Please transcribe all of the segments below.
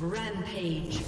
Rampage.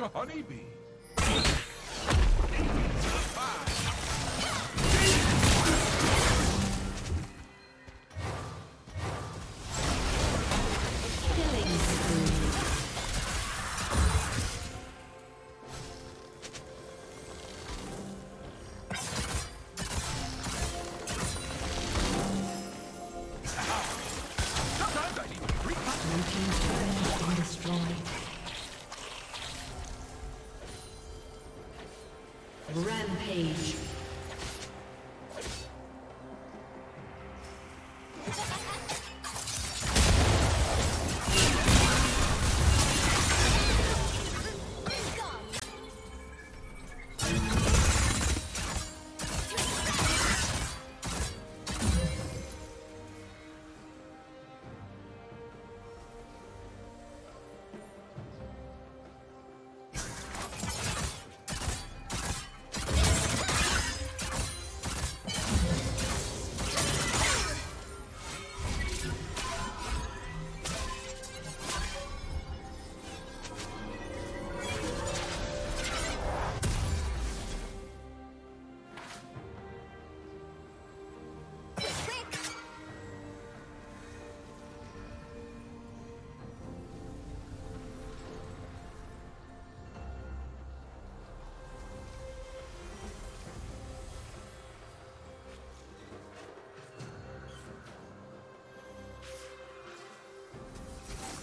Like a honeybee.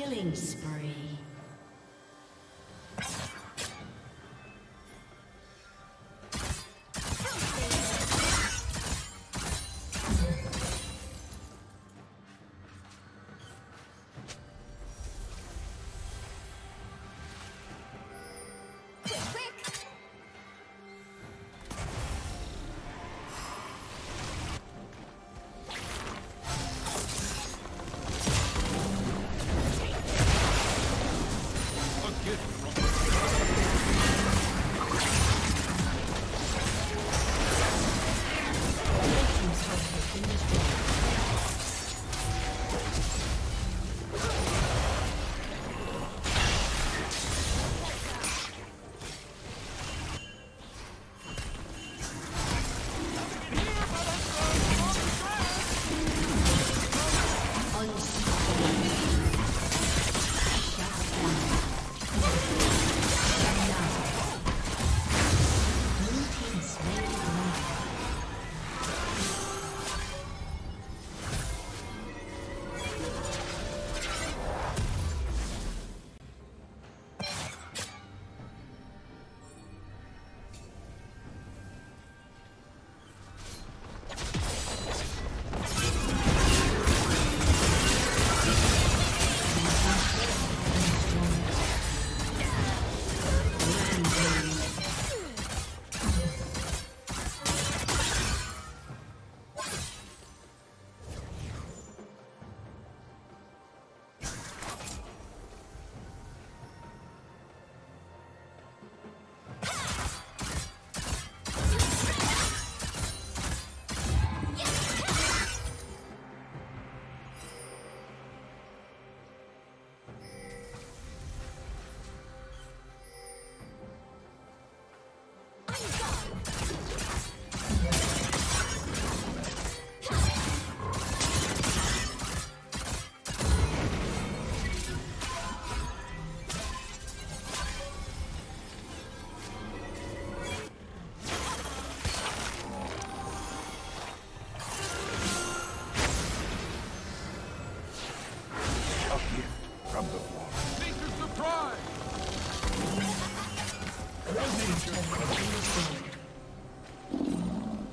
Killing spree.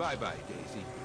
Bye-bye, Daisy.